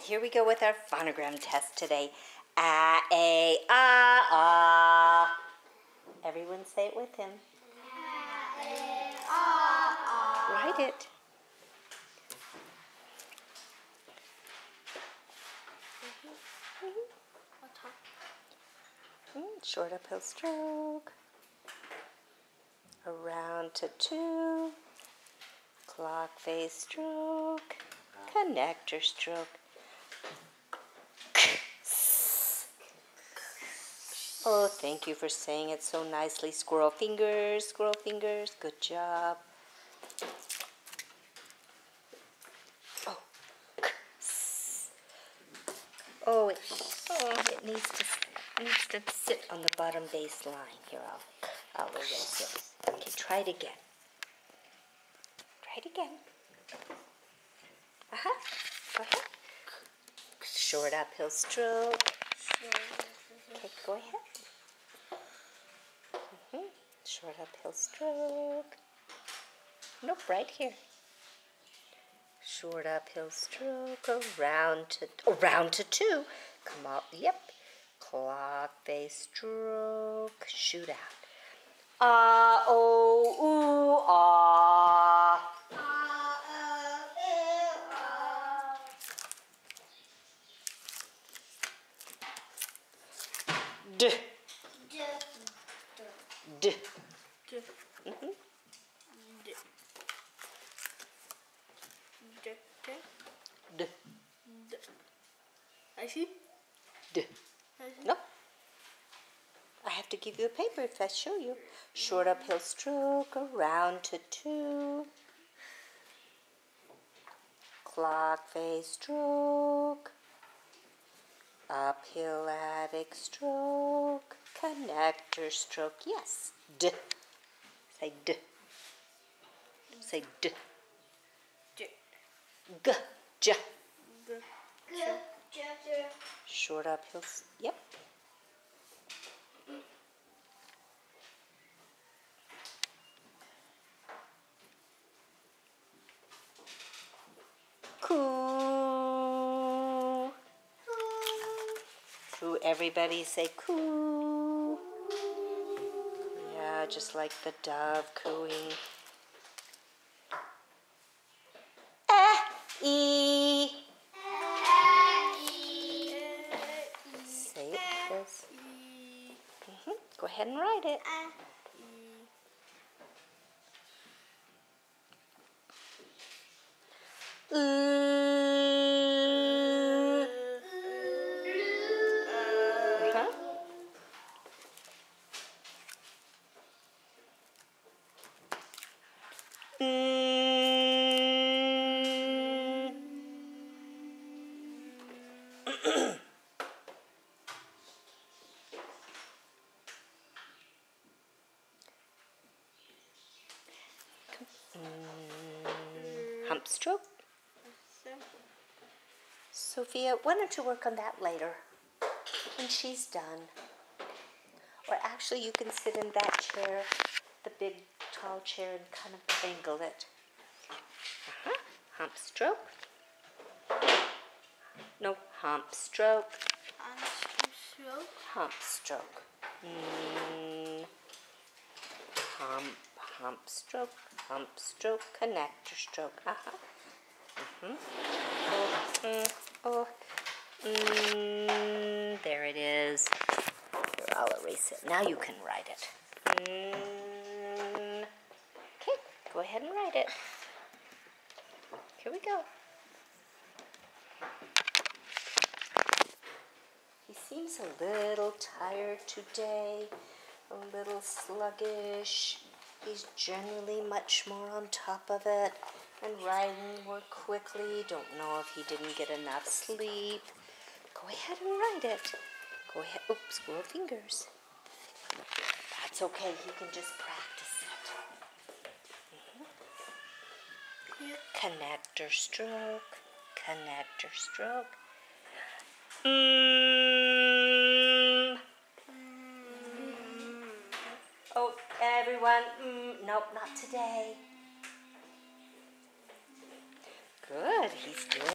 right, here we go with our phonogram test today. A, A, ah, ah. Everyone say it with him. Write it. Mm, short uphill stroke. Around to two. Clock face stroke. Connector stroke. Oh, thank you for saying it so nicely. Squirrel fingers, squirrel fingers. Good job. Oh, oh, it, oh, it needs to needs to sit on the bottom baseline. Here, I'll I'll erase it. Okay, try it again. Try it again. Uh huh. Go ahead. Short uphill stroke. Okay, go ahead. hmm Short uphill stroke. Nope, right here. Short uphill stroke, around to around to two. Come up, yep. Clock face stroke, shoot out. Ah, oh, ooh, D. D. Mhm. D. I see. D. Nope. I have to give you a paper if I show you. Short uphill stroke, around to two. Clock face stroke. Uphill attic stroke. Connector stroke. Yes. D. Say D. Say D. J. G. J. G. Short uphill. Yep. Coo. Everybody say coo. Yeah, just like the dove cooing. Eh, e. Say it, Chris. hmm Go ahead and write it. Uh, Mm. Hump stroke. Sophia, why don't you work on that later when she's done? Or actually, you can sit in that chair, the big tall chair, and kind of angle it. Uh-huh. Hump stroke. No, hump stroke. Hump stroke. Mm. Hump, hump stroke, hump stroke, connector stroke. Uh-huh. Mm-hmm. Oh, mm, oh. Mm, there it is. Here, I'll erase it. Now you can write it. Mm. Go ahead and write it. Here we go. He seems a little tired today, a little sluggish. He's generally much more on top of it and writing more quickly. Don't know if he didn't get enough sleep. Go ahead and write it. Go ahead. Oops, squirrel fingers. That's okay. He can just practice it. Mhm. Connector stroke. Connector stroke. Mm. Oh, everyone. Mm, nope, not today. Good. He's doing.